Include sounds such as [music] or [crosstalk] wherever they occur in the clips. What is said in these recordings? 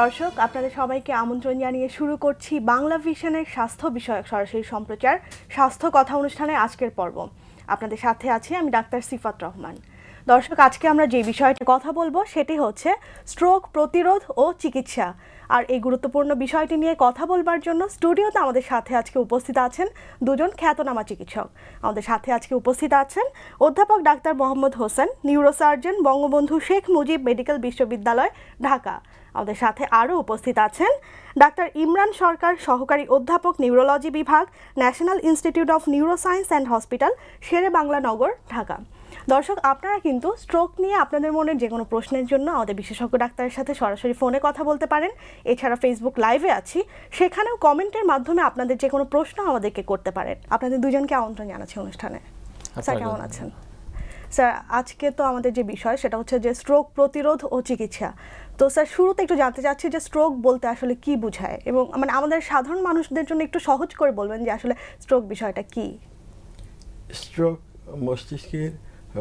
দর্শক, আপনাদের সবাইকে আমন্ত্রণ জানিয়ে শুরু করছি বাংলা ভিশনের স্বাস্থ্য বিষয়ক সরাসরি সম্প্রচার, স্বাস্থ্য কথা অনুষ্ঠানে আজকের পর্ব। আপনাদের সাথে আছি আমি ডাক্তার সিফাত রহমান। দর্শক, আজকে আমরা যে বিষয়টি কথা বলব, সেটি হচ্ছে স্ট্রোক প্রতিরোধ ও চিকিৎসা। আর এই গুরুত্বপূর্ণ বিষয়টি নিয়ে কথা বলবার জন্য স্টুডিওতে আমাদের সাথে আজকে উপস্থিত আছেন দুজন খ্যাতনামা চিকিৎসক। আমাদের সাথে আজকে উপস্থিত আছেন অধ্যাপক doctor Mohammad Hossain, neurosurgeon, Bangabandhu Sheikh Mujib medical বিশ্ববিদ্যালয়, ঢাকা। আমাদের সাথে আরও উপস্থিত আছেন ডাক্তার ইমরান সরকার সহকারী অধ্যাপক নিউরোলজি বিভাগ National Institute of Neuroscience and Hospital Shere Bangla Nagar Dhaka. দর্শক আপনারা কিন্তু স্ট্রোক নিয়ে আপনাদের মনের যে কোনো প্রশ্নের জন্য আমাদের বিশেষজ্ঞ ডাক্তারের সাথে সরাসরি ফোনে কথা বলতে পারেন। এছাড়া ফেসবুক লাইভে আছি। সেখানেও কমেন্টের মাধ্যমে আপনাদের যে কোনো প্রশ্ন আমাদেরকে করতে পারেন। আপনাদের দুজনকে আমন্ত্রণ জানাচ্ছি অনুষ্ঠানে। স্যার কেমন আছেন? স্যার, আজকে তো আমাদের যে বিষয় সেটা হচ্ছে যে স্ট্রোক প্রতিরোধ ও চিকিৎসা। তো স্যার, শুরুতে একটু জানতে চাচ্ছি যে স্ট্রোক বলতে আসলে কি বোঝায় এবং মানে আমাদের সাধারণ মানুষদের জন্য একটু সহজ করে বলবেন যে আসলে স্ট্রোক বিষয়টা কি? স্ট্রোক মস্তিষ্কের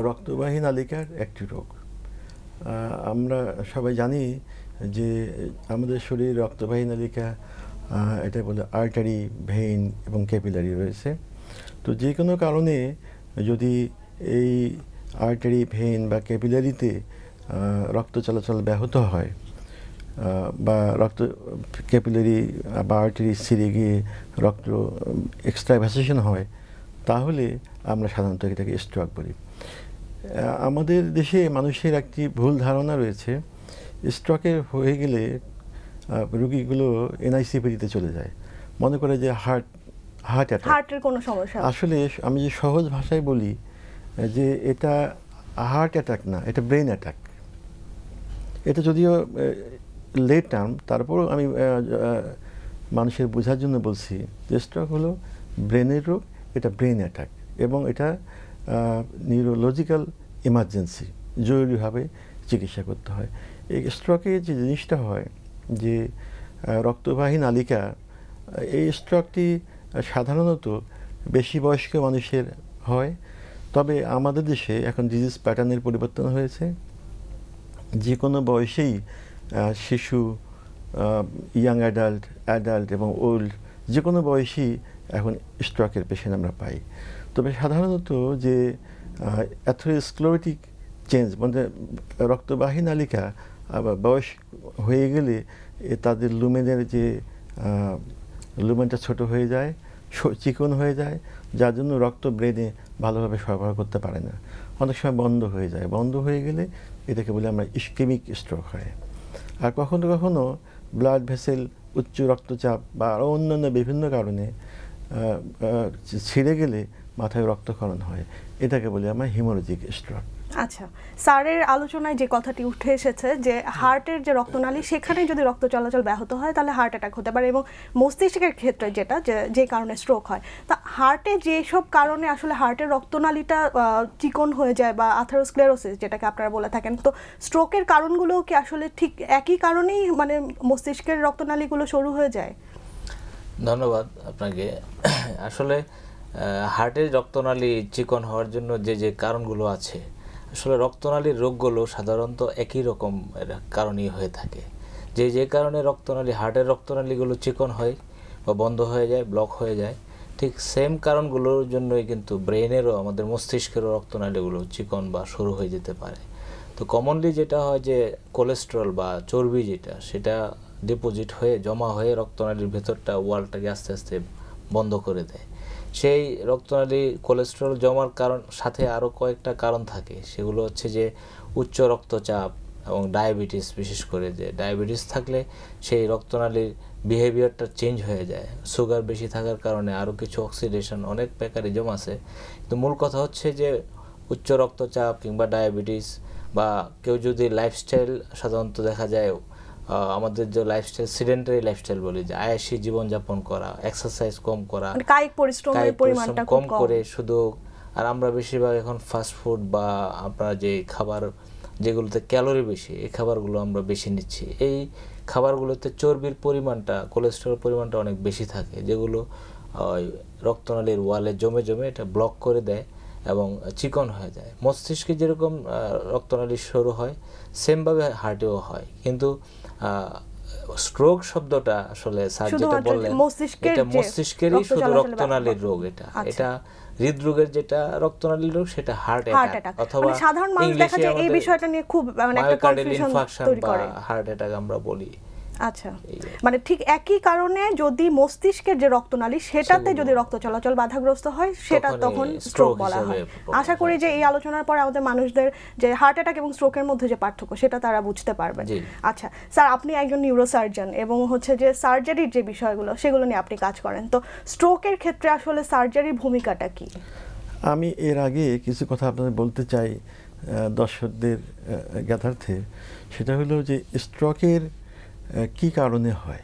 রক্তবাহী নালিকার একটি রোগ। আমরা সবাই জানি যে আমাদের শরীর রক্তবাহী নালিকা এটা বলে আর্টারি ভেইন এবং ক্যাপিলারি রয়েছে। তো যে কোনো কারণে যদি এই আর্টারি ভেন বা ক্যাপিলারিতে রক্ত চলাচল ব্যাহত হয় বা রক্ত ক্যাপিলারি বা আর্টারি ছিঁড়ে গিয়ে রক্ত এক্সট্রা ভ্যাসেশন হয় তাহলে আমরা সাধারণত এটাকে স্ট্রোক বলি। আমাদের দেশে মানুষের একটি ভুল ধারণা রয়েছে স্ট্রোকের হয়ে গেলে রুগীগুলো এনআইসিপিতে চলে যায়। মনে করে যে হার্ট হার্ট অ্যাটাক হার্টের কোনো সমস্যা আসলে আমি যে সহজ ভাষায় বলি যে এটা হার্ট অ্যাটাক না, এটা ব্রেন অ্যাটাক এটা যদিও লেট টার্ম তারপরও আমি মানুষের বোঝার জন্য বলছি যে স্ট্রোক হলো ব্রেনের রোগ, এটা ব্রেন অ্যাটাক এবং এটা নিউরোলজিক্যাল ইমার্জেন্সি জরুরিভাবে চিকিৎসা করতে হয়। এই স্ট্রোকে যে জিনিসটা হয়, যে রক্তবাহী নালিকা, এই স্ট্রোকটি সাধারণত বেশি বয়স্ক মানুষের হয় তবে আমাদের দেশে এখন ডিজিজ প্যাটার্নের পরিবর্তন হয়েছে। যে কোনো বয়সেই শিশু ইয়াং অ্যাডাল্ট অ্যাডাল্ট এবং ওল্ড যে কোনো বয়সেই এখন স্ট্রোকের পেশেন্ট আমরা পাই। তবে সাধারণত যে অ্যাথোস্ক্লোরেটিক চেঞ্জ মানে রক্তবাহী নালিকা বয়স হয়ে গেলে তাদের লুমেনের যে লুমেনটা ছোট হয়ে যায় চিকন হয়ে যায় যার জন্য রক্ত ব্রেনে ভালোভাবে সরবরাহ করতে পারে না। অনেক সময় বন্ধ হয়ে যায়। বন্ধ হয়ে গেলে এটাকে বলে আমরা ইস্কেমিক স্ট্রোক হয়। আর কখনো কখনো ব্লাড ভেসেল, উচ্চ রক্তচাপ বা আরও অন্যান্য বিভিন্ন কারণে ছিঁড়ে গেলে মাথায় রক্তক্ষরণ হয়। এটাকে বলি আমরা হিমোলজিক স্ট্রোক। আচ্ছা স্যারের আলোচনায় যে কথাটি উঠে এসেছে যে হার্টের যে রক্তনালী, সেখানে যদি রক্ত চলাচল ব্যাহত হয়, তাহলে হার্ট অ্যাটাক হতে পারে এবং মস্তিষ্কের ক্ষেত্রে যেটা, যে কারণে স্ট্রোক হয়। তা হার্টে যেসব কারণে আসলে হার্টের রক্তনালীটা চিকন হয়ে যায় বা আথারোস্ক্লেরোসিস যেটাকে আপনারা বলে থাকেন, তো স্ট্রোকের কারণগুলো কি আসলে ঠিক একই কারণেই মানে মস্তিষ্কের রক্তনালীগুলো সরু হয়ে যায়? ধন্যবাদ আপনাকে। আসলে হার্টের রক্তনালী চিকন হওয়ার জন্য যে যে কারণগুলো আছে আসলে রক্তনালীর রোগগুলো সাধারণত একই রকম কারণেই হয়ে থাকে। যে যে কারণে রক্তনালী, হার্টের রক্তনালীগুলো চিকন হয় বা বন্ধ হয়ে যায়, ব্লক হয়ে যায়, ঠিক সেম কারণগুলোর জন্যই কিন্তু ব্রেনেরও আমাদের মস্তিষ্কেরও রক্তনালীগুলো চিকন বা সরু হয়ে যেতে পারে। তো কমনলি যেটা হয় যে কোলেস্ট্রল বা চর্বি যেটা, সেটা ডিপোজিট হয়ে, জমা হয়ে রক্তনালীর ভেতরটা ওয়ালটাকে আস্তে আস্তে বন্ধ করে দেয়। সেই রক্তনালী কোলেস্ট্রল জমার কারণ, সাথে আরও কয়েকটা কারণ থাকে। সেগুলো হচ্ছে যে, উচ্চ রক্তচাপ এবং ডায়াবেটিস বিশেষ করে যে ডায়াবেটিস থাকলে সেই রক্তনালীর বিহেভিয়ারটা চেঞ্জ হয়ে যায়। সুগার বেশি থাকার কারণে আরও কিছু অক্সিডেশন অনেক প্যাকারে জমাছে। কিন্তু মূল কথা হচ্ছে যে, উচ্চ রক্তচাপ কিংবা ডায়াবেটিস বা কেউ যদি লাইফস্টাইল সাধারণত দেখা যায় আমাদের যে লাইফস্টাইল সিডেন্টারি লাইফস্টাইল বলি যে আয়াসী জীবনযাপন করা এক্সারসাইজ কম করা কায়িক পরিশ্রমের পরিমাণটা কম করে শুধু আর আমরা বেশিরভাগ এখন ফাস্ট ফুড বা আপনার যে খাবার যেগুলোতে ক্যালোরি বেশি এই খাবারগুলো আমরা বেশি নিচ্ছি। এই খাবারগুলোতে চর্বির পরিমাণটা কোলেস্ট্রল পরিমাণটা অনেক বেশি থাকে যেগুলো রক্তনালীর ওয়ালে জমে জমে এটা ব্লক করে দেয় এবং চিকন হয়ে যায়। মস্তিষ্কে যেরকম রক্তনালী সরু হয় সেমভাবে হার্টেও হয়। কিন্তু স্ট্রোক শব্দটা আসলে স্যার যেটা বললেন এটা মস্তিষ্কেরই শুধু রক্তনালীর রোগ এটা। আচ্ছা। এটা হৃদরোগের যেটা রক্তনালীর রোগ সেটা হার্ট হার্ট অ্যাটাক অথবা মানে সাধারণ মানুষ দেখা যায় এই বিষয়টা নিয়ে খুব মানে একটা কনফিউশন তৈরি করে। হার্ট অ্যাটাক আমরা বলি। আচ্ছা। মানে ঠিক একই কারণে যদি মস্তিষ্কের যে রক্তনালী সেটাতে যদি রক্ত চলাচল বাধাগ্রস্ত হয় সেটা তখন স্ট্রোক বলা হয়। আশা করি যে এই আলোচনার পরে আমাদের মানুষদের যে হার্ট অ্যাটাক এবং স্ট্রোকের মধ্যে যে পার্থক্য সেটা তারা বুঝতে পারবেন। আচ্ছা স্যার আপনি একজন নিউরোসার্জন এবং হচ্ছে যে সার্জারির যে বিষয়গুলো সেগুলো নিয়ে আপনি কাজ করেন। তো স্ট্রোকের ক্ষেত্রে আসলে সার্জারির ভূমিকাটা কি? আমি এর আগে কিছু কথা আপনাদের বলতে চাই দর্শকদের জ্ঞাতার্থে। সেটা হলো যে স্ট্রোকের কি কারণে হয়?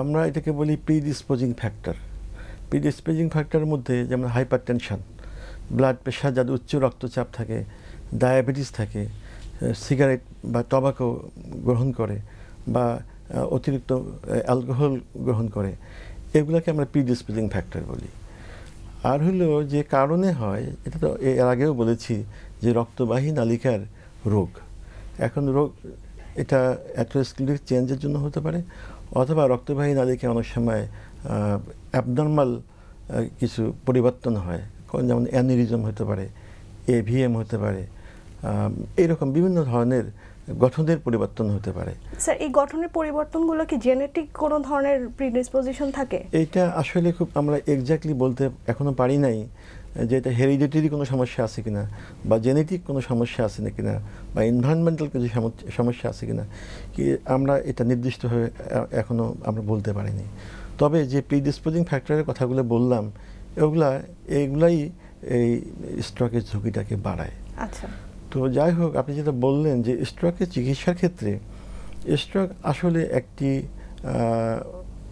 আমরা এটাকে বলি প্রিডিসপোজিং ফ্যাক্টর প্রিডিসপোজিং ফ্যাক্টরের মধ্যে যেমন হাইপার টেনশন ব্লাড প্রেশার যাদের উচ্চ রক্তচাপ থাকে ডায়াবেটিস থাকে সিগারেট বা টবাকো গ্রহণ করে বা অতিরিক্ত অ্যালকোহল গ্রহণ করে, এগুলোকে আমরা প্রিডিসপোজিং ফ্যাক্টর বলি। আর হলো যে কারণে হয়, এটা তো এর আগেও বলেছি যে রক্তবাহী নালিকার রোগ। এখন রোগ এটা অ্যাথ্রোস্ক্লিরিক চেঞ্জের জন্য হতে পারে অথবা রক্তবাহী নালিকায় অনেক সময় অ্যাবনর্মাল কিছু পরিবর্তন হয় যেমন অ্যানিরিজম হতে পারে এভিএম হতে পারে এইরকম বিভিন্ন ধরনের গঠনের পরিবর্তন হতে পারে। স্যার এই গঠনের পরিবর্তনগুলো কি জেনেটিক কোনো ধরনের প্রিডিসপোজিশন থাকে? এটা আসলে খুব আমরা এক্স্যাক্টলি বলতে এখনও পারি নাই যে এটা হেরিডিটারি কোনো সমস্যা আছে কিনা বা জেনেটিক কোনো সমস্যা আছে না কিনা বা এনভায়রনমেন্টাল কিছু সামো- সমস্যা আছে কিনা কি আমরা এটা নির্দিষ্টভাবে এখনও আমরা বলতে পারিনি। তবে যে প্রিডিসপোজিং ফ্যাক্টরের কথাগুলো বললাম এগুলা এইগুলাই এই স্ট্রোকের ঝুঁকিটাকে বাড়ায়। আচ্ছা। তো যাই হোক আপনি যেটা বললেন যে স্ট্রোকের চিকিৎসার ক্ষেত্রে স্ট্রোক আসলে একটি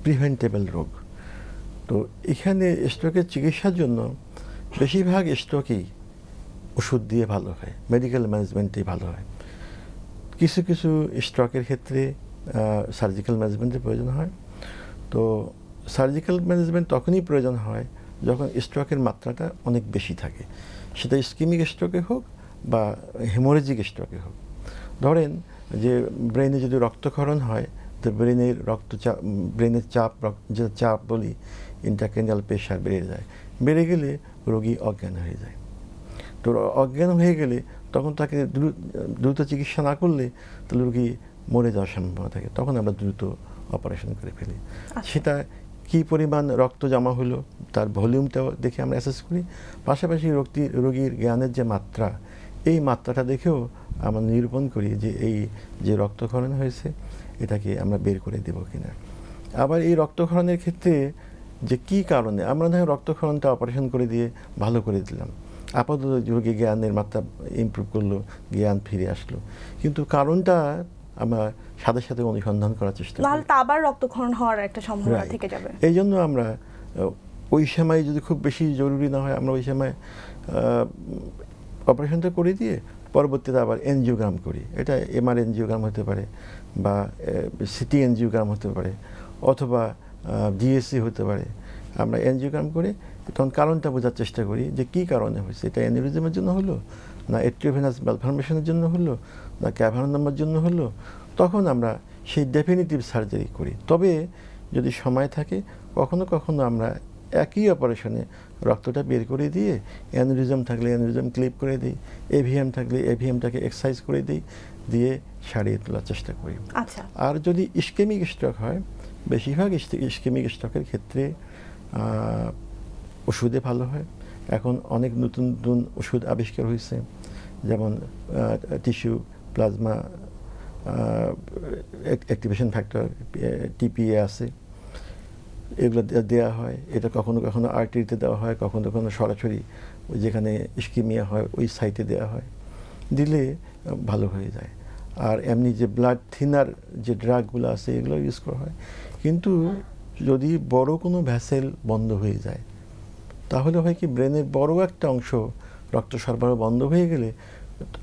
প্রিভেন্টেবল রোগ। তো এখানে স্ট্রোকের চিকিৎসার জন্য বেশিরভাগ স্ট্রোকই ওষুধ দিয়ে ভালো হয় মেডিকেল ম্যানেজমেন্টেই ভালো হয়। কিছু কিছু স্ট্রোকের ক্ষেত্রে সার্জিক্যাল ম্যানেজমেন্টের প্রয়োজন হয়। তো সার্জিক্যাল ম্যানেজমেন্ট তখনই প্রয়োজন হয় যখন স্ট্রোকের মাত্রাটা অনেক বেশি থাকে। সেটা স্কিমিক স্ট্রোকে হোক বা হেমোরেজিক স্ট্রোকে হোক। ধরেন যে ব্রেনে যদি রক্তক্ষরণ হয়, তো ব্রেনের রক্তচাপ ব্রেনের চাপ রক- যে চাপ বলি ইন্টারকেনাল প্রেশার বেড়ে যায়। বেড়ে গেলে রোগী অজ্ঞান হয়ে যায়। তো অজ্ঞান হয়ে গেলে তখন তাকে দ্রু- দ্রুত চিকিৎসা না করলে তাহলে রোগী মরে যাওয়ার সম্ভাবনা থাকে। তখন আমরা দ্রুত অপারেশন করে ফেলি। সেটা কি পরিমাণ রক্ত জমা হলো তার ভলিউমটাও দেখে আমরা অ্যাসেস করি। পাশাপাশি রোগী রোগীর জ্ঞানের যে মাত্রা এই মাত্রাটা দেখেও আমরা নিরূপণ করি যে এই যে রক্তক্ষরণ হয়েছে এটাকে আমরা বের করে দেব কিনা। আবার এই রক্তক্ষরণের ক্ষেত্রে যে কি কারণে? আমরা না হয় রক্তক্ষরণটা অপারেশন করে দিয়ে ভালো করে দিলাম। আপাতত রোগী জ্ঞানের মাত্রা ইমপ্রুভ করল জ্ঞান ফিরে আসলো। কিন্তু কারণটা আমরা সাথে সাথে অনুসন্ধান করার চেষ্টা করি। নাহলে তো আবার রক্তক্ষরণ হওয়ার একটা সম্ভাবনা থেকে যাবে। এই জন্য আমরা ওই সময় যদি খুব বেশি জরুরি না হয় আমরা ওই সময় অপারেশনটা করে দিয়ে পরবর্তীতে আবার এনজিওগ্রাম করি। এটা এমআর এনজিওগ্রাম হতে পারে বা সিটি এনজিওগ্রাম হতে পারে। অথবা ডিএসসি হতে পারে। আমরা এনজিওগ্রাম করে তখন কারণটা বোঝার চেষ্টা করি যে কী কারণে হয়েছে। এটা অ্যানিউরিজমের জন্য হলো? না এট্রিওভেনাস ম্যালফরমেশনের জন্য হলো? না ক্যাভারনামার জন্য হলো? তখন আমরা সেই ডেফিনিটিভ সার্জারি করি। তবে যদি সময় থাকে কখনো কখনো আমরা একই অপারেশনে রক্তটা বের করে দিয়ে অ্যানুরিজম থাকলে অ্যানুরিজম ক্লিপ করে দিই এভিএম থাকলে এভিএমটাকে এক্সারসাইজ করে দিই দিয়ে সারিয়ে তোলার চেষ্টা করি। আচ্ছা। আর যদি ইস্কেমিক স্ট্রোক হয় বেশিরভাগ ইস্কেমিক স্ট্রোকের ক্ষেত্রে ওষুধে ভালো হয়। এখন অনেক নতুন নতুন ওষুধ আবিষ্কার হয়েছে। যেমন tissue, plasma activation factor TPA আছে। এগুলো দেওয়া হয়। এটা কখনো কখনো আর্টারিতে দেওয়া হয়, কখনো কখনো সরাসরি যেখানে ইস্কিমিয়া হয়, ওই সাইটে দেওয়া হয়। দিলে ভালো হয়ে যায়। আর এমনি যে ব্লাড থিনার যে ড্রাগগুলো আছে, এগুলো ইউজ করা হয়। কিন্তু যদি বড় কোনো ভ্যাসেল বন্ধ হয়ে যায় তাহলে হয় কি ব্রেনের বড় একটা অংশ রক্ত সরবরাহ বন্ধ হয়ে গেলে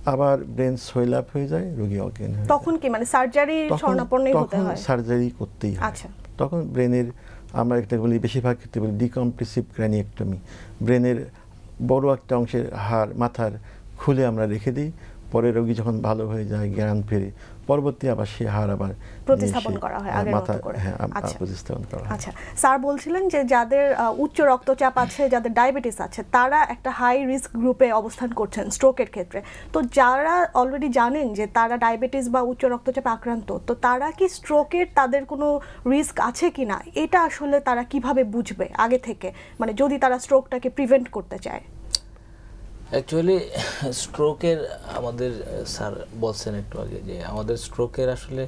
আবার ব্রেন সোয়েল আপ হয়ে যায় রোগী অজ্ঞান হয়ে। তখন কি মানে সার্জারি তখন স্বর্ণাপন্নই হতে হয় সার্জারি করতেই হয় আচ্ছা। তখন ব্রেনের আমরা একটা বলি বেশিরভাগ ক্ষেত্রে বলি ডিকম্প্রেসিভ ক্র্যানিয়েক্টমি ব্রেনের বড় একটা অংশের হাড় মাথার খুলে আমরা রেখে দিই পরে রোগী যখন ভালো হয়ে যায় জ্ঞান ফেরে পরবর্তী আবার সে হার আবার প্রতিস্থাপন করা হয় আগের মতো করে। হ্যাঁ আচ্ছা। প্রতিস্থাপন করা হয়। আচ্ছা স্যার বলছিলেন যে যাদের উচ্চ রক্তচাপ আছে যাদের ডায়াবেটিস আছে তারা একটা হাই রিস্ক গ্রুপে অবস্থান করছেন স্ট্রোকের ক্ষেত্রে। তো যারা অলরেডি জানেন যে তারা ডায়াবেটিস বা উচ্চ রক্তচাপ আক্রান্ত তো তারা কি স্ট্রোকের তাদের কোনো রিস্ক আছে কি না এটা আসলে তারা কীভাবে বুঝবে আগে থেকে? মানে যদি তারা স্ট্রোকটাকে প্রিভেন্ট করতে চায়। অ্যাকচুয়ালি স্ট্রোকের [laughs] আমাদের স্যার বলছেন একটু আগে যে আমাদের স্ট্রোকের আসলে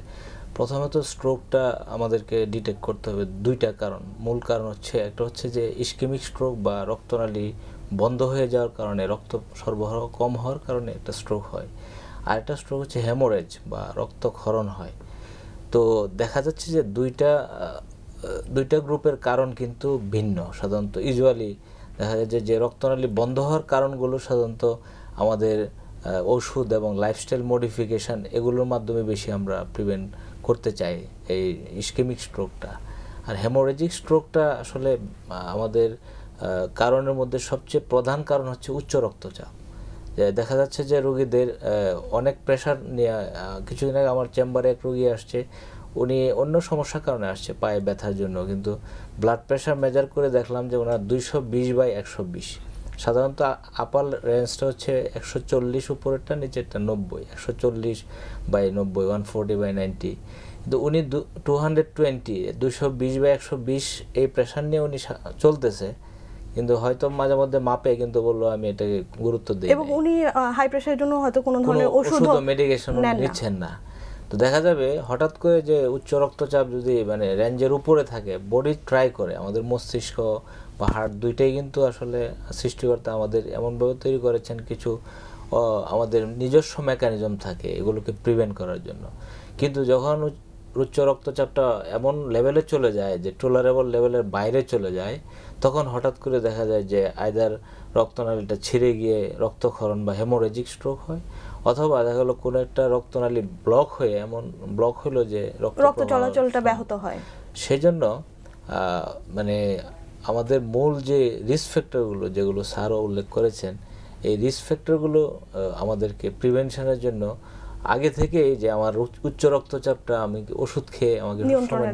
প্রথমত স্ট্রোকটা আমাদেরকে ডিটেক্ট করতে হবে দুইটা কারণ। মূল কারণ হচ্ছে, একটা হচ্ছে যে ইস্কেমিক স্ট্রোক বা রক্তনালী বন্ধ হয়ে যাওয়ার কারণে রক্ত সরবরাহ কম হওয়ার কারণে একটা স্ট্রোক হয়। আর একটা স্ট্রোক হচ্ছে হ্যামোরেজ বা রক্তক্ষরণ হয়। তো দেখা যাচ্ছে যে দুইটা দুইটা গ্রুপের কারণ কিন্তু ভিন্ন। সাধারণত ইউজুয়ালি দেখা যায় যে রক্তনালী বন্ধ হওয়ার কারণগুলো সাধারণত আমাদের ওষুধ এবং লাইফস্টাইল মডিফিকেশন এগুলোর মাধ্যমে বেশি আমরা প্রিভেন্ট করতে চাই এই ইস্কেমিক স্ট্রোকটা আর হেমোরেজিক স্ট্রোকটা আসলে আমাদের কারণের মধ্যে সবচেয়ে প্রধান কারণ হচ্ছে উচ্চ রক্তচাপ। যে দেখা যাচ্ছে যে রোগীদের অনেক প্রেশার নিয়ে কিছুদিন আগে আমার চেম্বারে এক রুগী আসছে উনি অন্য সমস্যার কারণে আসছে পায়ে ব্যথার জন্য। কিন্তু ব্লাড প্রেশার মেজার করে দেখলাম যে ওনার দুইশো বিশ বাই একশো বিশ। সাধারণত আপার রেঞ্জটা হচ্ছে একশো চল্লিশ উপরেরটা নিচেরটা নব্বই। একশো চল্লিশ বাই নব্বই ওয়ান ফোরটি বাই নাইনটি কিন্তু উনি টু হান্ড্রেড টোয়েন্টি দুশো বিশ বাই একশো বিশ এই প্রেশার নিয়ে উনি চলতেছে। কিন্তু হয়তো মাঝে মধ্যে মাপে কিন্তু বলল আমি এটাকে গুরুত্ব দিই এবং উনি হাই প্রেশারের জন্য হয়তো কোনো ধরনের ওষুধ ওষুধ মেডিকেশন নিচ্ছেন না। তো দেখা যাবে হঠাৎ করে যে উচ্চ রক্তচাপ যদি মানে রেঞ্জের উপরে থাকে বডি ট্রাই করে, আমাদের মস্তিষ্ক বা হার্ট দুইটাই কিন্তু আসলে সৃষ্টিকর্তা আমাদের এমনভাবে তৈরি করেছেন কিছু আমাদের নিজস্ব মেকানিজম থাকে এগুলোকে প্রিভেন্ট করার জন্য। কিন্তু যখন উচ- উচ্চ রক্তচাপটা এমন লেভেলে চলে যায় যে টলারেবল লেভেলের বাইরে চলে যায়, তখন হঠাৎ করে দেখা যায় যে আয়দার রক্তনালীটা ছিঁড়ে গিয়ে রক্তক্ষরণ বা হেমোরেজিক স্ট্রোক হয় অথবা দেখা গেলো কোনো একটা রক্তনালী ব্লক হয়ে এমন ব্লক হলো যে রক্ত চলাচলটা ব্যাহত হয়। সেজন্য মানে আমাদের মূল যে রিস্ক ফ্যাক্টরগুলো যেগুলো স্যারও উল্লেখ করেছেন এই রিস্ক ফ্যাক্টরগুলো আমাদেরকে প্রিভেনশনের জন্য আগে থেকেই যে আমার উচ্চ- রক্তচাপটা আমি ওষুধ খেয়ে আমাকে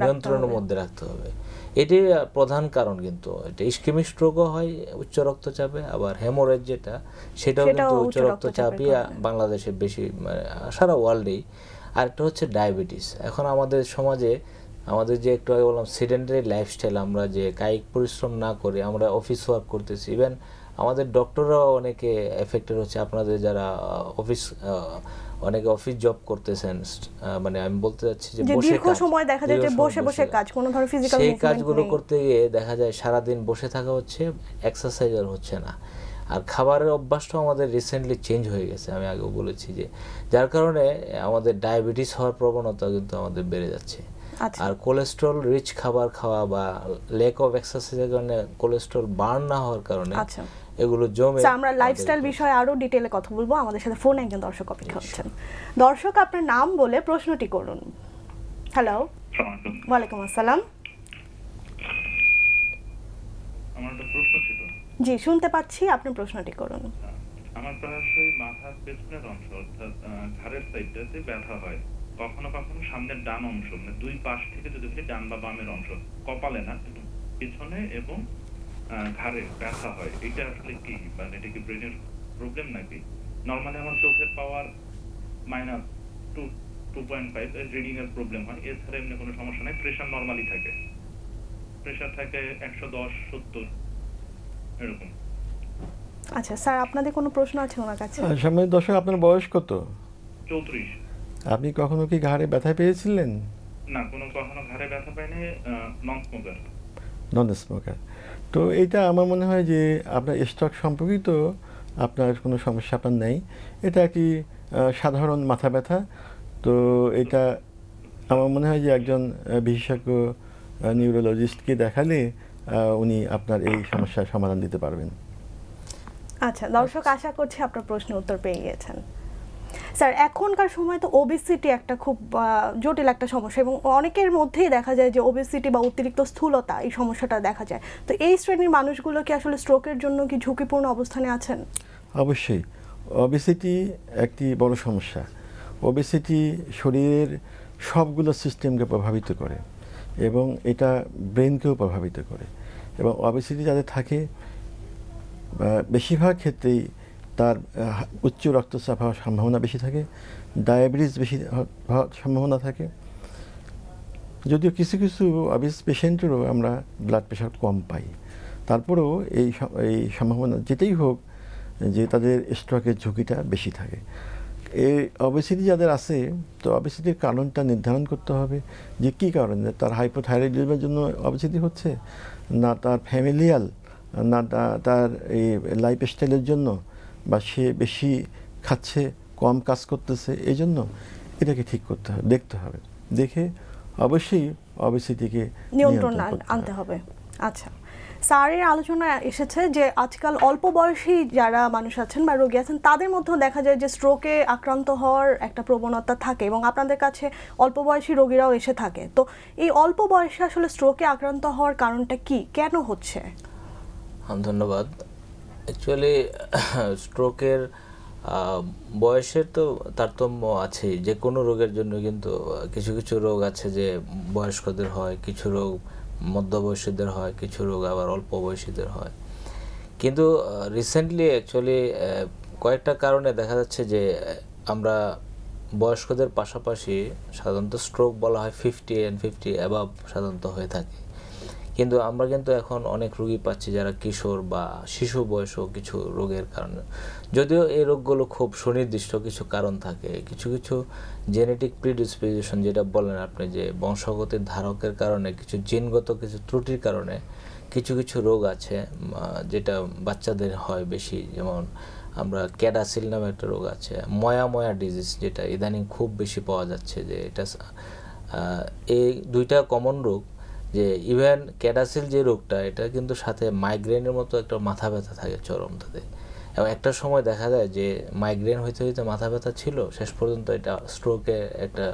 নিয়ন্ত্রণের মধ্যে রাখতে হবে। আহ, প্রধান কারণ কিন্তু। এটা ইস্কেমিক স্ট্রোকও হয় উচ্চ রক্তচাপে আবার হেমোরেজ যেটা সেটাও কিন্তু উচ্চ উচ্চ রক্তচাপই বাংলাদেশে বেশি মানে, সারা ওয়ার্ল্ডেই আরেকটা হচ্ছে ডায়াবেটিস এখন আমাদের সমাজে আমাদের যে একটু আগে বললাম সিডেন্টারি লাইফস্টাইল আমরা যে কায়িক পরিশ্রম না করে আমরা অফিস ওয়ার্ক করতেছি। ইভেন আমাদের ডক্টররাও অনেকে এফেক্টেড হচ্ছে। আপনাদের যারা অফিস অনেকে অফিস জব করতেছেন মানে আমি বলতে চাচ্ছি যে বসে দীর্ঘ সময় দেখা যায় যে বসে বসে কাজ কোনো ধরনের ফিজিক্যাল সেই কাজগুলো করতে গিয়ে দেখা যায় সারাদিন বসে থাকা হচ্ছে এক্সারসাইজ আর হচ্ছে না। আর খাবারের অভ্যাসটাও আমাদের রিসেন্টলি চেঞ্জ হয়ে গেছে আমি আগেও বলেছি যে। যার কারণে আমাদের ডায়াবেটিস হওয়ার প্রবণতা কিন্তু আমাদের বেড়ে যাচ্ছে। আচ্ছা। আর কোলেস্ট্রল রিচ খাবার খাওয়া বা লেক অফ এক্সারসাইজের কারণে কোলেস্ট্রল বার্ন না হওয়ার কারণে আচ্ছা। এগুলো জমে আমরা লাইফস্টাইল বিষয়ে আরও ডিটেলে কথা বলব। আমাদের সাথে ফোনে একজন দর্শক অপেক্ষা হচ্ছেন দর্শক আপনার নাম বলে প্রশ্নটি করুন। হ্যালো ওয়ালাইকুম আসসালাম। আমার একটা প্রশ্ন ছিল। জি শুনতে পাচ্ছি আপনি প্রশ্নটি করুন। আমার প্রায়শই মাথার পেছনের অংশ অর্থাৎ ঘাড়ের সাইডটাতে ব্যথা হয়। কখনো কখনো সামনের ডান অংশ মানে দুই পাশ থেকে যদি ডান বা বামের অংশ কপালে না কিন্তু পেছনে এবং ঘাড়ে ব্যথা হয় এটা আসলে কি? মানে এটা কি ব্রেনের প্রবলেম নাকি? নর্মালি আমার চোখের power minus two two point five reading এর প্রবলেম হয়। এছাড়া এমনি কোনো সমস্যা নাই প্রেশার নর্মালি থাকে। প্রেশার থাকে একশো দশ সত্তর এরকম। আচ্ছা স্যার আপনাদের কোনো প্রশ্ন আছে ওনার কাছে? সম্মানিত দর্শক আপনার বয়স কত? চৌত্রিশ। আপনি কখনো কি ঘাড়ে ব্যথা পেয়েছিলেন? না কোনো কখনো ঘাড়ে ব্যথা পাইনি নন স্মোকার নন স্মোকার তো এটা আমার মনে হয় যে আপনার স্টক সম্পর্কিত আপনার কোনো সমস্যা আপনার নেই। এটা একটি সাধারণ মাথা ব্যথা। তো এটা আমার মনে হয় যে একজন বিশেষজ্ঞ নিউরোলজিস্টকে দেখালে উনি আপনার এই সমস্যার সমাধান দিতে পারবেন। আচ্ছা দর্শক, আশা করছি আপনার প্রশ্ন উত্তর পেয়ে গিয়েছেন। স্যার, এখনকার সময় তো ওবেসিটি একটা খুব জটিল একটা সমস্যা এবং অনেকের মধ্যেই দেখা যায় যে ওবেসিটি বা অতিরিক্ত স্থূলতা এই সমস্যাটা দেখা যায়। তো এই শ্রেণির মানুষগুলো কি আসলে স্ট্রোকের জন্য কি ঝুঁকিপূর্ণ অবস্থানে আছেন? অবশ্যই। অবেসিটি একটি বড় সমস্যা। ওবেসিটি শরীরের সবগুলো সিস্টেমকে প্রভাবিত করে এবং এটা ব্রেনকেও প্রভাবিত করে এবং ওবেসিটি যাদের থাকে বেশিরভাগ ক্ষেত্রেই তার উচ্চ রক্তচাপ হওয়ার সম্ভাবনা বেশি থাকে, ডায়াবেটিস বেশি হওয়ার সম্ভাবনা থাকে। যদিও কিছু কিছু অবিস পেশেন্টেরও আমরা ব্লাড প্রেশার কম পাই। তারপরেও এই এই সম্ভাবনা যেটাই হোক, যে তাদের স্ট্রোকের ঝুঁকিটা বেশি থাকে। এই অবেসিটি যাদের আছে, তো অবেসিটির কারণটা নির্ধারণ করতে হবে, যে কী কারণে? তার হাইপোথাইরয়েডিজমের জন্য অবেসিটি হচ্ছে? না তার ফ্যামিলিয়াল না তার এই লাইফ স্টাইলের জন্য? বা সে বেশি খাচ্ছে কম কাজ করতেছে এই জন্য এটাকে ঠিক করতে হবে দেখতে হবে। দেখে অবশ্যই অবেসিটিকে নিয়ন্ত্রণ আনতে হবে। আচ্ছা। স্যারের আলোচনা এসেছে যে আজকাল অল্প বয়সী যারা মানুষ আছেন বা রোগী আছেন তাদের মধ্যেও দেখা যায় যে স্ট্রোকে আক্রান্ত হওয়ার একটা প্রবণতা থাকে এবং আপনাদের কাছে অল্প বয়সী রোগীরাও এসে থাকে। তো এই অল্প বয়সে আসলে স্ট্রোকে আক্রান্ত হওয়ার কারণটা কি? কেন হচ্ছে? ধন্যবাদ। অ্যাকচুয়ালি স্ট্রোকের [coughs] বয়সের তো তারতম্য আছে যে কোনো রোগের জন্য কিন্তু কিছু কিছু রোগ আছে যে বয়স্কদের হয়, কিছু রোগ মধ্যবয়সীদের হয়, কিছু রোগ আবার অল্প বয়সীদের হয়। কিন্তু রিসেন্টলি অ্যাকচুয়ালি কয়েকটা কারণে দেখা যাচ্ছে যে আমরা বয়স্কদের পাশাপাশি সাধারণত স্ট্রোক বলা হয় ফিফটি অ্যান্ড ফিফটি অ্যাবাভ সাধারণত হয়ে থাকে। কিন্তু আমরা কিন্তু এখন অনেক রোগী পাচ্ছি, যারা কিশোর বা শিশু বয়সও কিছু রোগের কারণে। যদিও এই রোগগুলো খুব সুনির্দিষ্ট কিছু কারণ থাকে, কিছু কিছু জেনেটিক প্রিডিসপোজিশন যেটা বলেন আপনি যে বংশগতির ধারকের কারণে, কিছু জিনগত কিছু ত্রুটির কারণে কিছু কিছু রোগ আছে যেটা বাচ্চাদের হয় বেশি। যেমন আমরা ক্যাডাসিল নামে একটা রোগ আছে ময়া ময়া ডিজিজ যেটা ইদানিং খুব বেশি পাওয়া যাচ্ছে যে এটা এই দুইটা কমন রোগ যে ইভেন ক্যাডাসিল যে রোগটা এটা কিন্তু সাথে মাইগ্রেনের মতো একটা মাথা ব্যথা থাকে চরম তাতে। এবং একটা সময় দেখা যায় যে মাইগ্রেন হইতে হইতে মাথা ব্যথা ছিল শেষ পর্যন্ত এটা স্ট্রোকে একটা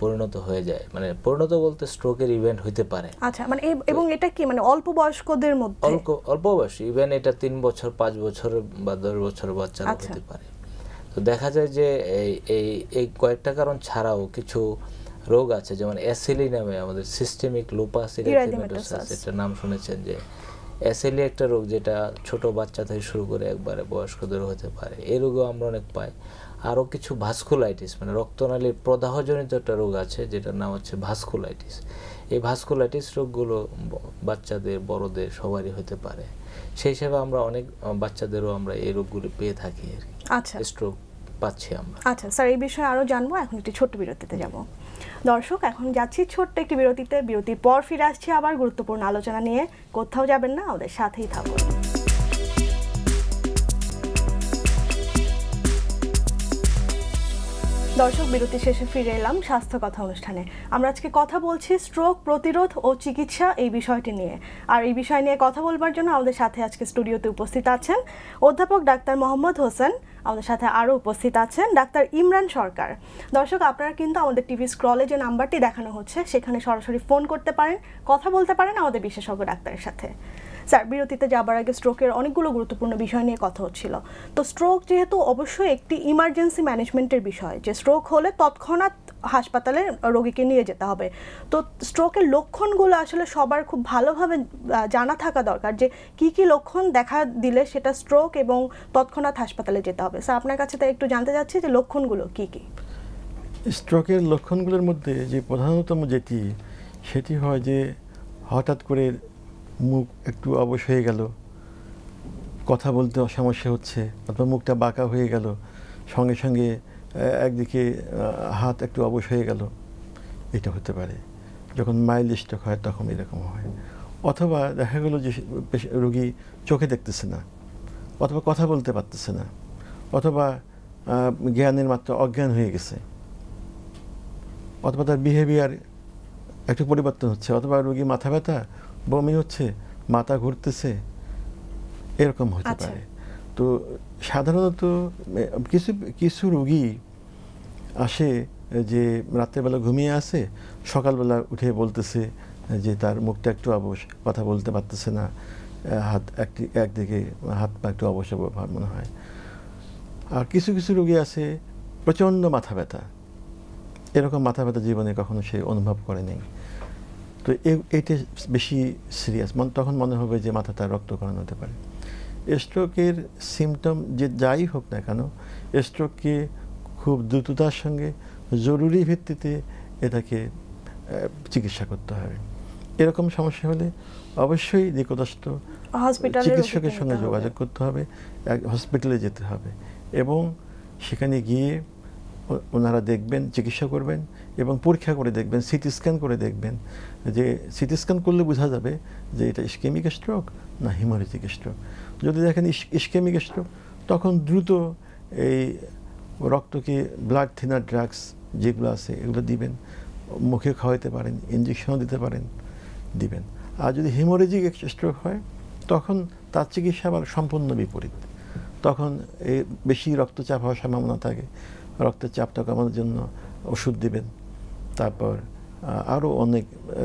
পরিণত হয়ে যায়। মানে পরিণত বলতে স্ট্রোকের ইভেন্ট হইতে পারে। আচ্ছা মানে এবং এটা কি মানে অল্প বয়স্কদের মধ্যে? অল্প অল্প বয়সী ইভেন এটা তিন বছর পাঁচ বছর বা দশ বছর বাচ্চা আচ্ছা। হতে পারে। তো দেখা যায় যে এই এই এই কয়েকটা কারণ ছাড়াও কিছু রোগ আছে যেমন অ্যাসিলি নামে আমাদের সিস্টেমিক লুপাস Erythematosus। এটা নাম শুনেছেন যে অ্যাসিলি একটা রোগ যেটা ছোট বাচ্চা থেকে শুরু করে একবারে বয়স্কদের হতে পারে। এই রোগও আমরা অনেক পাই। আরও কিছু ভাস্কুলাইটিস মানে রক্তনালীর প্রদাহজনিত একটা রোগ আছে যেটার নাম হচ্ছে ভাস্কুলাইটিস এই ভাস্কুলাইটিস রোগগুলো বাচ্চাদের বড়দের সবারই হতে পারে। সেই হিসাবে আমরা অনেক বাচ্চাদেরও আমরা এই রোগগুলো পেয়ে থাকি আর কি। আচ্ছা। স্ট্রোক পাচ্ছি আমরা। আচ্ছা স্যার এই বিষয়ে আরও জানব এখন একটি ছোট্ট বিরতিতে যাব। দর্শক, এখন যাচ্ছি ছোট্ট একটি বিরতিতে। বিরতির পর ফিরে আসছি আবার গুরুত্বপূর্ণ আলোচনা নিয়ে। কোথাও যাবেন না ওদের সাথেই থাকুন। দর্শক বিরতি শেষে ফিরে এলাম স্বাস্থ্য কথা অনুষ্ঠানে। আমরা আজকে কথা বলছি স্ট্রোক প্রতিরোধ ও চিকিৎসা এই বিষয়টি নিয়ে। আর এই বিষয় নিয়ে কথা বলবার জন্য আমাদের সাথে আজকে স্টুডিওতে উপস্থিত আছেন অধ্যাপক ডাক্তার মোহাম্মদ হোসেন, আমাদের সাথে আরও উপস্থিত আছেন ডাক্তার ইমরান সরকার। দর্শক, আপনারা কিন্তু আমাদের টিভি স্ক্রলে যে নাম্বারটি দেখানো হচ্ছে, সেখানে সরাসরি ফোন করতে পারেন, কথা বলতে পারেন আমাদের বিশেষজ্ঞ ডাক্তারের সাথে। স্যার, বিরতিতে যাবার আগে স্ট্রোকের অনেকগুলো গুরুত্বপূর্ণ বিষয় নিয়ে কথা হচ্ছিল। তো স্ট্রোক যেহেতু অবশ্যই একটি ইমার্জেন্সি ম্যানেজমেন্টের বিষয়। যে স্ট্রোক হলে তৎক্ষণাৎ হাসপাতালে রোগীকে নিয়ে যেতে হবে। তো স্ট্রোকের লক্ষণগুলো আসলে সবার খুব ভালোভাবে জানা থাকা দরকার যে কি কি লক্ষণ দেখা দিলে সেটা স্ট্রোক এবং তৎক্ষণাৎ হাসপাতালে যেতে হবে। স্যার, আপনার কাছে তাই একটু জানতে চাচ্ছি যে লক্ষণগুলো কি কি? স্ট্রোকের লক্ষণগুলোর মধ্যে যে প্রধানতম যেটি, সেটি হয় যে হঠাৎ করে মুখ একটু অবশ হয়ে গেল। কথা বলতে সমস্যা হচ্ছে। অথবা মুখটা বাঁকা হয়ে গেল। সঙ্গে সঙ্গে একদিকে হাত একটু অবশ হয়ে গেল। এটা হতে পারে। যখন মাইল্ড স্ট্রোক হয়, তখন এরকম হয়। অথবা দেখা গেলো যে রোগী চোখে দেখতেছে না। অথবা কথা বলতে পারতেছে না। অথবা জ্ঞানের মাত্রা অজ্ঞান হয়ে গেছে। অথবা তার বিহেভিয়ার একটু পরিবর্তন হচ্ছে। অথবা রোগী মাথা ব্যথা বমি হচ্ছে মাথা ঘুরতেছে এরকম হতে আচ্ছা। পারে। তো সাধারণত কিছু কিছু রোগী আসে যে রাত্রেবেলা ঘুমিয়ে আসে সকালবেলা উঠে বলতেছে যে তার মুখটা একটু অবশ কথা বলতে পারতেছে না হাত একটি একদিকে হাত পা একটু অবশ অবশ ভাব মনে হয়। আর কিছু কিছু রোগী আছে প্রচণ্ড মাথা ব্যথা। এরকম মাথা ব্যথা জীবনে কখনো সে অনুভব করে নেই। তো এটা বেশি সিরিয়াস মন তখন মনে হবে যে মাথা তার রক্তকরণ হতে পারে। স্ট্রোকের সিমটম যে যাই হোক না কেন স্ট্রোককে খুব দ্রুততার সঙ্গে জরুরি ভিত্তিতে এটাকে চিকিৎসা করতে হবে। এরকম সমস্যা হলে অবশ্যই নিকটস্থ হসপিটালে চিকিৎসকের সঙ্গে যোগাযোগ করতে হবে। এক- হসপিটালে যেতে হবে এবং সেখানে গিয়ে ওনারা দেখবেন চিকিৎসা করবেন এবং পরীক্ষা করে দেখবেন সিটি স্ক্যান করে দেখবেন। যে সিটি স্ক্যান করলে বোঝা যাবে যে এটা ইস্কেমিক স্ট্রোক না হিমোরেজিক স্ট্রোক। যদি দেখেন ইস্কেমিক স্ট্রোক, তখন দ্রুত এই রক্তকে ব্লাড থিনার ড্রাগস যেগুলো আছে এগুলো দিবেন, মুখে খাওয়াইতে পারেন ইঞ্জেকশনও দিতে পারেন, দিবেন। আর যদি হিমোরেজিক স্ট্রোক হয়, তখন তার চিকিৎসা আবার সম্পূর্ণ বিপরীত। তখন এই বেশি রক্তচাপ হওয়ার সম্ভাবনা থাকে। রক্তের চাপটা কমানোর জন্য ওষুধ দিবেন। তারপর আরও অনেক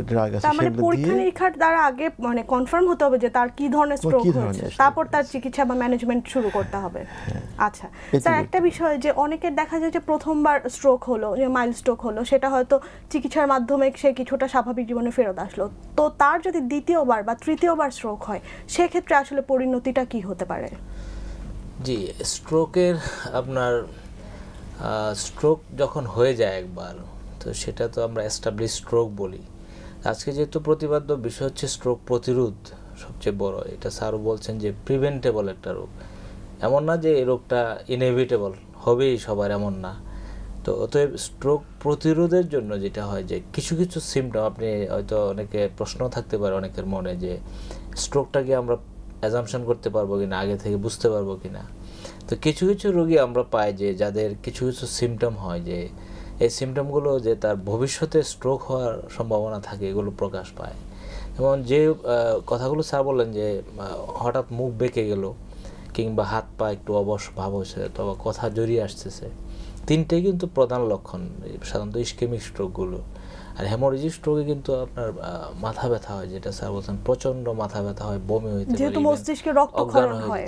ড্রাগ আছে। তার মানে পরীক্ষা নিরীক্ষার দ্বারা আগে মানে কনফার্ম হতে হবে যে তার কি ধরনের স্ট্রোক হয়েছে। তারপর তার চিকিৎসা বা ম্যানেজমেন্ট শুরু করতে হবে। আচ্ছা। এটা স্যার একটা বিষয় যে অনেকের দেখা যায় যে প্রথমবার স্ট্রোক হলো যে মাইল স্ট্রোক হলো সেটা হয়তো চিকিৎসার মাধ্যমে সে কিছুটা স্বাভাবিক জীবনে ফেরত আসলো। তো তার যদি দ্বিতীয়বার বা তৃতীয়বার স্ট্রোক হয় সেক্ষেত্রে আসলে পরিণতিটা কি হতে পারে? জি স্ট্রোকের আপনার স্ট্রোক যখন হয়ে যায় একবার তো সেটা তো আমরা এস্টাবলিশ স্ট্রোক বলি। আজকে যেহেতু প্রতিপাদ্য বিষয় হচ্ছে স্ট্রোক প্রতিরোধ সবচেয়ে বড়, এটা স্যারও বলছেন যে প্রিভেন্টেবল একটা রোগ। এমন না যে এই রোগটা ইনএভিটেবল হবেই সবার, এমন না। তো অতএব স্ট্রোক প্রতিরোধের জন্য যেটা হয় যে কিছু কিছু সিমটম আপনি হয়তো অনেকে প্রশ্ন থাকতে পারে অনেকের মনে যে স্ট্রোকটাকে আমরা অ্যাজামশন করতে পারব কি না আগে থেকে বুঝতে পারব কিনা। তো কিছু কিছু রোগী আমরা পাই যে যাদের কিছু কিছু সিমটম হয় যে এই সিমটমগুলো যে তার ভবিষ্যতে স্ট্রোক হওয়ার সম্ভাবনা থাকে এগুলো প্রকাশ পায়। এবং যে কথাগুলো স্যার বললেন যে হঠাৎ মুখ বেঁকে গেল কিংবা হাত পা একটু অবশ ভাব হয়েছে অথবা কথা জড়িয়ে আসতেছে তিনটেই কিন্তু প্রধান লক্ষণ সাধারণত ইস্কেমিক স্ট্রোকগুলো আর হেমোরেজিক স্ট্রোকে কিন্তু আপনার মাথা ব্যথা হয় যেটা স্যার বলছেন প্রচণ্ড মাথা ব্যথা হয় বমি হইতে পারে যেহেতু মস্তিষ্কে রক্তক্ষরণ হয়ে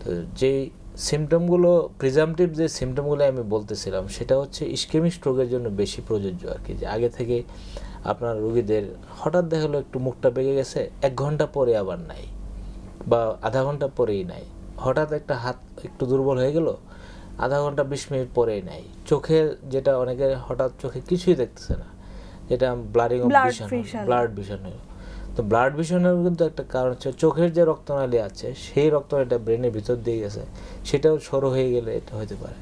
তো যেই সিমটমগুলো প্রিজামটিভ যে সিমটমগুলো আমি বলতেছিলাম সেটা হচ্ছে ইস্কেমিক স্ট্রোকের জন্য বেশি প্রযোজ্য আর কি। যে আগে থেকে আপনার রোগীদের হঠাৎ দেখা গেলো একটু মুখটা বেগে গেছে এক ঘণ্টা পরে আবার নাই বা আধা ঘণ্টা পরেই নাই। হঠাৎ একটা হাত একটু দুর্বল হয়ে গেল আধা ঘণ্টা বিশ মিনিট পরেই নাই। চোখে যেটা অনেকের হঠাৎ চোখে কিছুই দেখতেছে না যেটা blurring of vision. Blurred vision তো ব্লাড ভিশনের কিন্তু একটা কারণ হচ্ছে চোখের যে রক্তনালী আছে সেই রক্তনালীটা ব্রেনের ভিতর দিয়ে গেছে সেটাও সরু হয়ে গেলে এটা হতে পারে।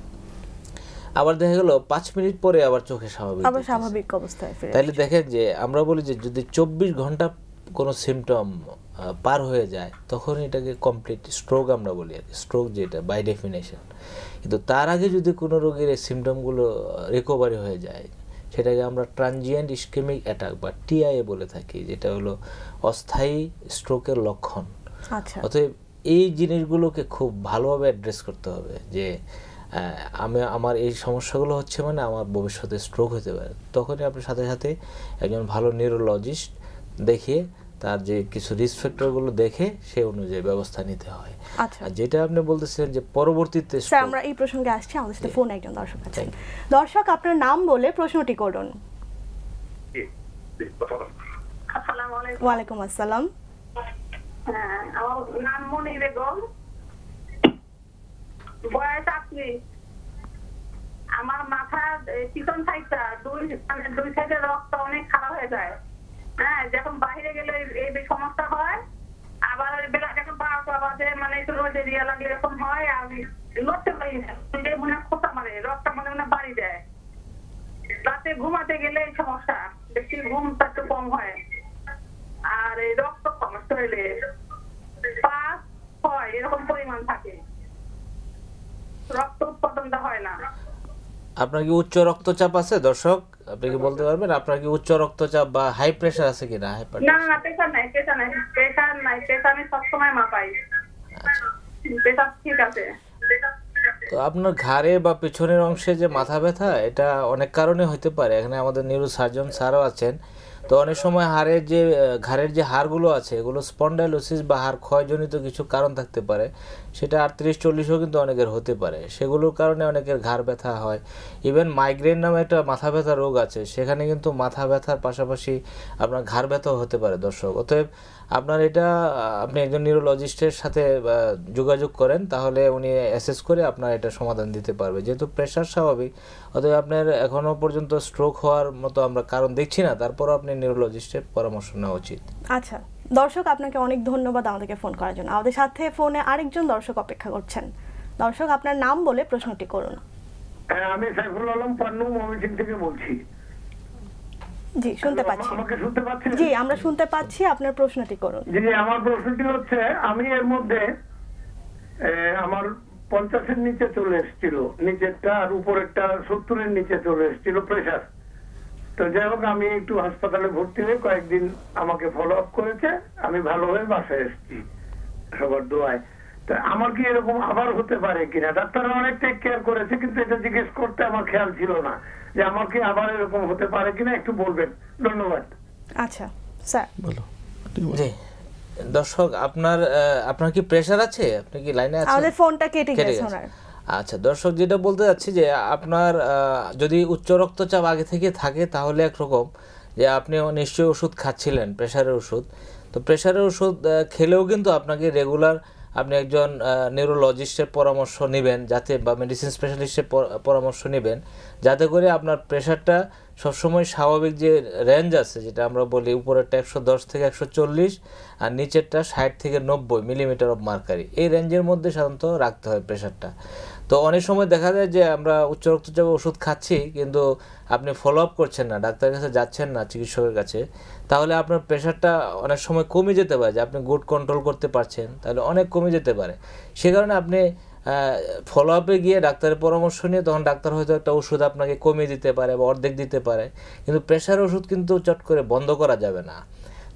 আবার দেখা গেল পাঁচ মিনিট পরে আবার চোখে স্বাভাবিক আবার স্বাভাবিক অবস্থায় ফিরে তাইলে দেখেন যে আমরা বলি যে যদি চব্বিশ ঘণ্টা কোনো সিমটম পার হয়ে যায় তখন এটাকে কমপ্লিট স্ট্রোক আমরা বলি আর স্ট্রোক যেটা বাই ডেফিনেশন কিন্তু তার আগে যদি কোনো রোগীর এই সিমটমগুলো রিকভারি হয়ে যায় সেটাকে আমরা ট্রানজিয়েন্ট ইস্কেমিক অ্যাটাক বা টিআইএ বলে থাকি যেটা হলো অস্থায়ী স্ট্রোকের লক্ষণ। আচ্ছা। অতএব এই জিনিসগুলোকে খুব ভালোভাবে অ্যাড্রেস করতে হবে যে আমি আমার এই সমস্যাগুলো হচ্ছে মানে আমার ভবিষ্যতে স্ট্রোক হতে পারে। তখনই আপনি সাথে সাথে একজন ভালো নিউরোলজিস্ট দেখিয়ে তার যে কিছু রিস্ক ফ্যাক্টরগুলো দেখে সে অনুযায়ী ব্যবস্থা নিতে হয়। আর যেটা আপনি বলতেছিলেন যে পরবর্তীতে স্যার আমরা এই প্রসঙ্গে আসছি আমাদের সাথে ফোন একজন দর্শক আছেন দর্শক আপনার নাম বলে প্রশ্নটি করুন। আলাইকুম ওয়ালাইকুম আসসালাম। হ্যাঁ, আমার নাম মনি বেগম। বয়স আপনি আমার এই পিছন সাইডটা দুই মানে দুই সাইডে রক্ত অনেক খারাপ হয়ে যায়। হ্যাঁ যখন বাইরে গেলে এই- এই সমস্যা হয় আবার বেলা যখন বারোটা বাজে মানে একটু রোদে দিয়া লাগে এরকম হয় আমি লড়তে পারি না। মনে হয় খোঁচা মারে রক্তটা মনে মনে বাড়ি যায়। রাতে ঘুমাতে গেলে এই সমস্যা, বেশি ঘুমটা একটু কম হয়। আর এই রক্ত কম শরীরে পাঁচ ছয় এরকম পরিমাণ থাকে। রক্ত উৎপাদনটা হয় না। আপনার কি উচ্চ রক্তচাপ আছে দর্শক? আপনি কি বলতে পারবেন? আপনার কি উচ্চ রক্তচাপ বা হাই প্রেশার আছে কিনা না না প্রেশার নাই প্রেশার নাই প্রেশার নাই প্রেশার আমি সবসময় মাপাই। প্রেসার ঠিক আছে। তো আপনার ঘাড়ে বা পিছনের অংশে যে মাথা ব্যথা এটা অনেক কারণে হতে পারে। এখানে আমাদের নিউরো সার্জন স্যারও আছেন। তো অনেক সময় হাড়ের যে ঘাড়ের যে হাড়গুলো আছে, এগুলো স্পন্ডাইলোসিস বা হাড় ক্ষয়জনিত কিছু কারণ থাকতে পারে। সেটা আটত্রিশ, চল্লিশও কিন্তু অনেকের হতে পারে। সেগুলোর কারণে অনেকের ঘাড় ব্যথা হয়। ইভেন মাইগ্রেন নামে একটা মাথা ব্যথা রোগ আছে, সেখানে কিন্তু মাথা ব্যথার পাশাপাশি আপনার ঘাড় ব্যথাও হতে পারে, দর্শক। অতএব আপনার এটা আপনি একজন নিউরোলজিস্টের সাথে যোগাযোগ করেন তাহলে উনি অ্যাসেস করে আপনার এটা সমাধান দিতে পারবে। যেহেতু প্রেশার স্বাভাবিক অতএব আপনার এখনও পর্যন্ত স্ট্রোক হওয়ার মতো আমরা কারণ দেখছি না তারপরও আপনি নিউরোলজিস্টের পরামর্শ নেওয়া উচিত। আচ্ছা দর্শক আপনাকে অনেক ধন্যবাদ আমাদেরকে ফোন করার জন্য। আমাদের সাথে ফোনে আরেকজন দর্শক অপেক্ষা করছেন। দর্শক আপনার নাম বলে প্রশ্নটি করুন। হ্যাঁ আমি সাইফুল আলম পান্নু ময়মনসিং থেকে বলছি। জি শুনতে পাচ্ছি। আমাকে শুনতে পাচ্ছেন? জি আমরা শুনতে পাচ্ছি আপনার প্রশ্নটি করুন। জি আমার প্রশ্নটি হচ্ছে আমি এর মধ্যে আমার পঞ্চাশের নিচে চলে এসেছিল নিচেরটা আর উপরেরটা সত্তরের নিচে চলে এসেছিল প্রেশার তো যাই হোক আমি একটু হাসপাতালে ভর্তি হয়ে কয়েকদিন আমাকে ফলো আপ করেছে আমি ভালো হয়ে বাসায় এসেছি সবার দোয়ায়। আমার কি এরকম আবার হতে পারে কিনা? ডাক্তাররা অনেক টেক কেয়ার করেছে কিন্তু এটা জিজ্ঞেস করতে আমার খেয়াল ছিল না যে আমার কি আবার এরকম হতে পারে কিনা একটু বলবেন। ধন্যবাদ। আচ্ছা স্যার। বলো। জি। দর্শক আপনার আপনার কি প্রেশার আছে? আপনি কি লাইনে আছেন? আমাদের ফোনটা কেটে গেছে। ওনার। আচ্ছা দর্শক যেটা বলতে যাচ্ছি যে আপনার যদি উচ্চ রক্তচাপ আগে থেকে থাকে তাহলে একরকম যে আপনি নিশ্চয়ই ওষুধ খাচ্ছিলেন প্রেশারের ওষুধ। তো প্রেশারের ওষুধ খেলেও কিন্তু আপনাকে রেগুলার আপনি একজন নিউরোলজিস্টের পরামর্শ নেবেন যাতে বা মেডিসিন স্পেশালিস্টের পরামর্শ নেবেন, যাতে করে আপনার প্রেশারটা সবসময় স্বাভাবিক যে রেঞ্জ আছে, যেটা আমরা বলি উপরেরটা একশো দশ থেকে একশো চল্লিশ আর নিচেরটা ষাট থেকে নব্বই মিলিমিটার অফ মার্কারি এই রেঞ্জের মধ্যে সাধারণত রাখতে হয় প্রেশারটা তো অনেক সময় দেখা যায় যে আমরা উচ্চ রক্তচাপ ওষুধ খাচ্ছি, কিন্তু আপনি ফলো আপ করছেন না, ডাক্তারের কাছে যাচ্ছেন না চিকিৎসকের কাছে, তাহলে আপনার প্রেশারটা অনেক সময় কমে যেতে পারে, যে আপনি গুড কন্ট্রোল করতে পারছেন, তাহলে অনেক কমে যেতে পারে। সে কারণে আপনি ফলো আপে গিয়ে ডাক্তারের পরামর্শ নিয়ে তখন ডাক্তার হয়তো একটা ওষুধ আপনাকে কমিয়ে দিতে পারে বা অর্ধেক দিতে পারে, কিন্তু প্রেশার ওষুধ কিন্তু চট করে বন্ধ করা যাবে না।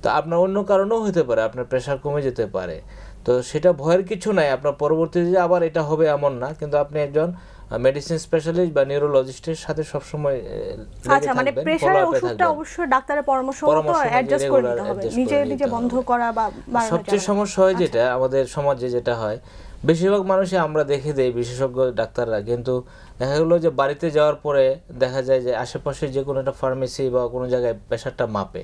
তো আপনার অন্য কারণেও হতে পারে, আপনার প্রেশার কমে যেতে পারে। তো সেটা ভয়ের কিছু নাই। আপনার পরবর্তীতে যে আবার এটা হবে এমন না কিন্তু আপনি একজন মেডিসিন স্পেশালিস্ট বা নিউরোলজিস্টের সাথে সবসময় আহ, লেগে আচ্ছা মানে এ ওষুধটা অবশ্যই ডাক্তারের পরামর্শ মতো অ্যাডজাস্ট করে নিতে হবে। নিজে নিজে বন্ধ করা বা সবচেয়ে সমস্যা হয় যেটা আমাদের সমাজে যেটা হয় বেশিরভাগ মানুষই আমরা দেখে দেই বিশেষজ্ঞ ডাক্তাররা কিন্তু দেখা গেলো যে বাড়িতে যাওয়ার পরে দেখা যায় যে আশেপাশে যে কোনো একটা ফার্মেসি বা কোনো জায়গায় প্রেশারটা মাপে।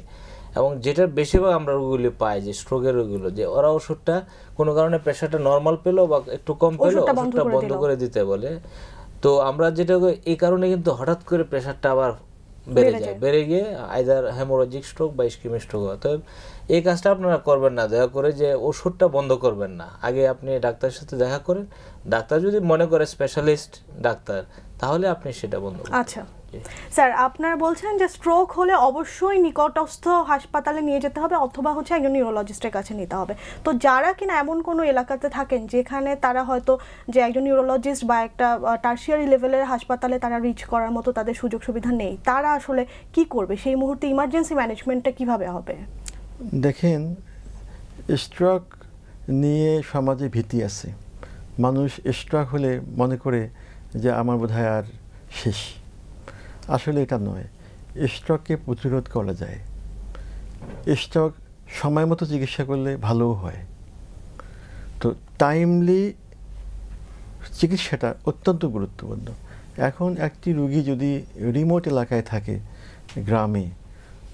এবং যেটা বেশিরভাগ আমরা রোগগুলি পাই যে স্ট্রোকের রোগগুলো যে ওরা ওষুধটা কোনো কারণে প্রেশারটা নর্মাল পেল বা একটু কম পেল ওষুধটা বন্ধ করে দিতে বলে। তো আমরা যেটা এই কারণে কিন্তু হঠাৎ করে প্রেশারটা আবার বেড়ে যায়। বেড়ে গিয়ে আইদার হেমোরোজিক স্ট্রোক বা ইস্কিমিক স্ট্রোক অতএব এই কাজটা আপনারা করবেন না দয়া করে যে ওষুধটা বন্ধ করবেন না। আগে আপনি ডাক্তারের সাথে দেখা করেন ডাক্তার যদি মনে করে স্পেশালিস্ট ডাক্তার তাহলে আপনি সেটা বন্ধ করুন। আচ্ছা। স্যার আপনারা বলছেন যে স্ট্রোক হলে অবশ্যই নিকটস্থ হাসপাতালে নিয়ে যেতে হবে অথবা হচ্ছে একজন নিউরোলজিস্টের কাছে নিতে হবে। তো যারা কিনা এমন কোনো এলাকাতে থাকেন যেখানে তারা হয়তো যে একজন নিউরোলজিস্ট বা একটা টার্সিয়ারি লেভেলের হাসপাতালে তারা রিচ করার মতো তাদের সুযোগ সুবিধা নেই তারা আসলে কি করবে? সেই মুহূর্তে ইমার্জেন্সি ম্যানেজমেন্টটা কীভাবে হবে? দেখেন স্ট্রোক নিয়ে সমাজে ভীতি আছে। মানুষ স্ট্রোক হলে মনে করে যে আমার বোধহয় আর শেষ। আসলে এটা নয়। স্ট্রোককে প্রতিরোধ করা যায়। স্ট্রোক সময় মতো চিকিৎসা করলে ভালোও হয়। তো টাইমলি চিকিৎসাটা অত্যন্ত গুরুত্বপূর্ণ। এখন একটি রুগী যদি রিমোট এলাকায় থাকে গ্রামে,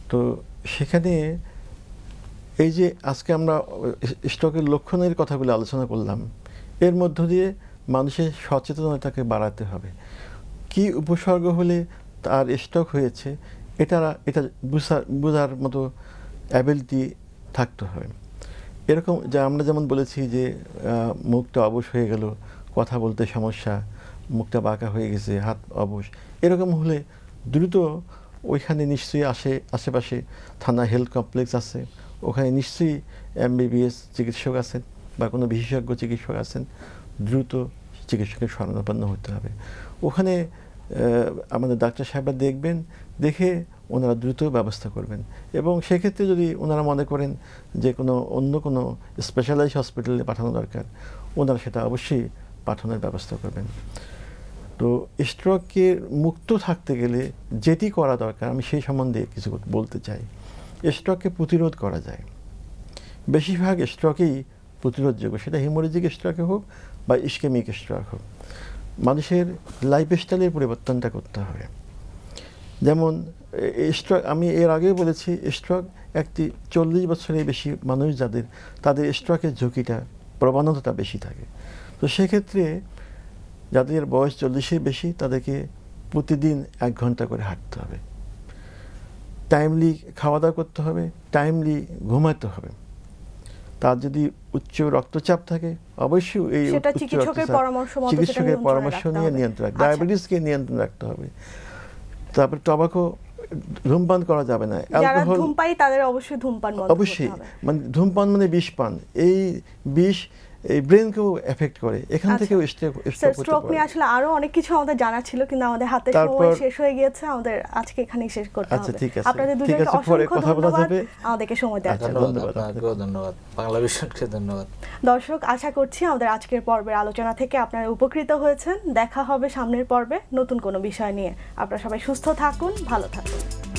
তো সেখানে এই যে আজকে আমরা স্টকের লক্ষণের কথাগুলো আলোচনা করলাম, এর মধ্য দিয়ে মানুষের সচেতনতাকে বাড়াতে হবে। কি উপসর্গ হলে তার স্টক হয়েছে এটা এটা বুঝার বোঝার মতো অ্যাবিলিটি থাকতে হবে। এরকম যে আমরা যেমন বলেছি যে মুখটা অবশ হয়ে গেল, কথা বলতে সমস্যা, মুখটা বাঁকা হয়ে গেছে, হাত অবশ, এরকম হলে দ্রুত ওইখানে নিশ্চয়ই আসে, আশেপাশে থানা হেলথ কমপ্লেক্স আছে, ওখানে নিশ্চয়ই এমবিবিএস চিকিৎসক আছেন বা কোনো বিশেষজ্ঞ চিকিৎসক আছেন, দ্রুত চিকিৎসকের শরণাপন্ন হতে হবে। ওখানে আমাদের ডাক্তার সাহেবরা দেখবেন, দেখে ওনারা দ্রুত ব্যবস্থা করবেন। এবং সেক্ষেত্রে যদি ওনারা মনে করেন যে কোনো অন্য কোনো স্পেশালাইজ হসপিটালে পাঠানো দরকার, ওনারা সেটা অবশ্যই পাঠানোর ব্যবস্থা করবেন। তো স্ট্রোকের মুক্ত থাকতে গেলে যেটি করা দরকার, আমি সেই সম্বন্ধে কিছু বলতে চাই। স্ট্রোককে প্রতিরোধ করা যায়। বেশিরভাগ স্ট্রোকেই প্রতিরোধযোগ্য, সেটা হিমোরেজিক স্ট্রোকে হোক বা ইস্কেমিক স্ট্রোক হোক। মানুষের লাইফস্টাইলের পরিবর্তনটা করতে হবে। যেমন স্ট্রোক আমি এর আগেও বলেছি স্ট্রোক একটি চল্লিশ বছরের বেশি মানুষ যাদের, তাদের স্ট্রোকের ঝুঁকিটা, প্রবণতাটা বেশি থাকে। তো সেক্ষেত্রে যাদের বয়স চল্লিশের বেশি, তাদেরকে প্রতিদিন এক ঘণ্টা করে হাঁটতে হবে। টাইমলি খাওয়া দাওয়া করতে হবে টাইমলি ঘুমাতে হবে। তার যদি উচ্চ রক্তচাপ থাকে অবশ্যই এই চিকিৎসকের পরামর্শ নিয়ে নিয়ন্ত্রণ রাখতে আচ্ছা। ডায়াবেটিসকে নিয়ন্ত্রণ রাখতে হবে। তারপর টবাকো ধূমপান করা যাবে না। অ্যালকোহল ধূমপাই তাদের অবশ্যই ধূমপান অবশ্যই। মানে ধূমপান মানে বিষ পান। এই বিষ এই ব্রেনকেও এফেক্ট করে এখান আচ্ছা। থেকেও স্ট্রোক স্ট্রোক হতে স্ট্রোক নিয়ে আসলে আরও অনেক কিছু আমাদের জানা ছিল কিন্তু আমাদের হাতে সময় শেষ হয়ে গিয়েছে আমাদের আজকে এখানেই শেষ করতে হবে। আচ্ছা, ঠিক আছে। আপনাদের দুজনকে অসংখ্য ধন্যবাদ। যাবে। আমাদেরকে সময় দেওয়ার আচ্ছা, জন্য। ধন্যবাদ। ধন্যবাদ বাংলা ভিশনকে ধন্যবাদ। দর্শক আশা করছি আমাদের আজকের পর্বের আলোচনা থেকে আপনারা উপকৃত হয়েছেন। দেখা হবে সামনের পর্বে নতুন কোনো বিষয় নিয়ে। আপনারা সবাই সুস্থ থাকুন ভালো থাকুন।